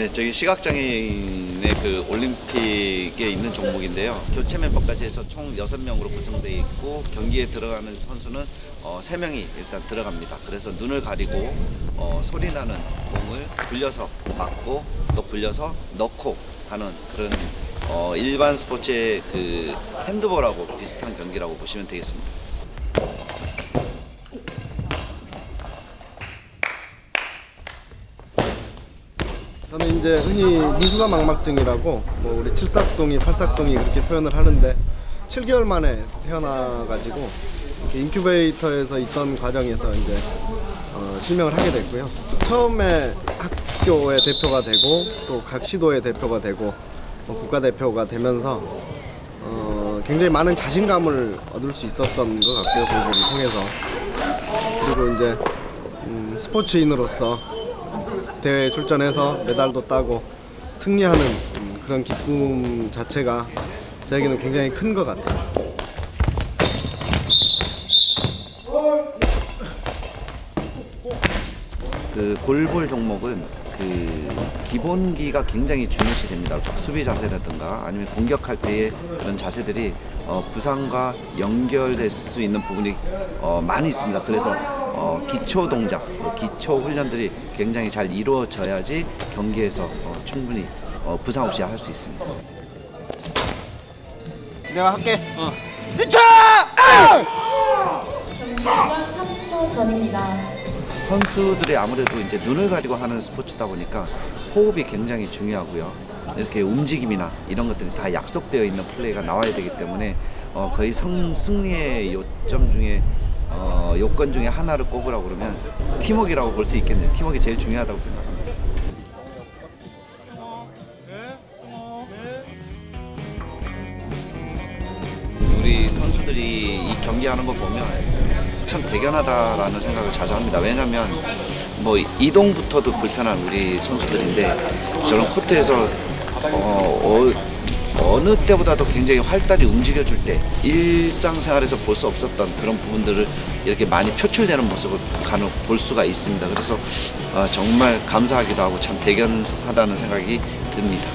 네, 저기 시각장애인의 그 올림픽에 있는 종목인데요. 교체 멤버까지 해서 총 6명으로 구성되어 있고 경기에 들어가는 선수는 어, 3명이 일단 들어갑니다. 그래서 눈을 가리고 어, 소리 나는 공을 굴려서 맞고 또 굴려서 넣고 하는 그런 어, 일반 스포츠의 그 핸드볼하고 비슷한 경기라고 보시면 되겠습니다. 저는 이제 흔히 미수가 망막증이라고 뭐 우리 칠삭동이 팔삭동이 그렇게 표현을 하는데 7개월 만에 태어나가지고 인큐베이터에서 있던 과정에서 이제 어, 실명을 하게 됐고요. 처음에 학교의 대표가 되고 또 각 시도의 대표가 되고 뭐 국가대표가 되면서 어, 굉장히 많은 자신감을 얻을 수 있었던 것 같고요. 공부를 통해서 그리고 이제 음, 스포츠인으로서 대회에 출전해서 메달도 따고 승리하는 음, 그런 기쁨 자체가 저에게는 굉장히 큰 것 같아요. 그 골볼 종목은 그 기본기가 굉장히 중요시 됩니다. 수비 자세라든가 아니면 공격할 때의 그런 자세들이 어, 부상과 연결될 수 있는 부분이 어, 많이 있습니다. 그래서 어, 기초 동작, 기초 훈련들이 굉장히 잘 이루어져야지 경기에서 어, 충분히 어, 부상 없이 할 수 있습니다. 내가 할게. 경기 시작 30초 전입니다. 선수들이 아무래도 이제 눈을 가리고 하는 스포츠다 보니까 호흡이 굉장히 중요하고요. 이렇게 움직임이나 이런 것들이 다 약속되어 있는 플레이가 나와야 되기 때문에 어, 거의 성, 승리의 요점 중에 어, 요건 중에 하나를 꼽으라고 그러면 팀워크라고 볼 수 있겠네요. 팀워크가 제일 중요하다고 생각합니다. 우리 선수들이 이 경기하는 거 보면 참 대견하다라는 생각을 자주 합니다. 왜냐하면 뭐 이동부터도 불편한 우리 선수들인데 저런 코트에서 어, 어, 느 때보다도 굉장히 활달히 움직여줄 때 일상생활에서 볼 수 없었던 그런 부분들을 이렇게 많이 표출되는 모습을 간혹 볼 수가 있습니다. 그래서 어, 정말 감사하기도 하고 참 대견하다는 생각이 듭니다.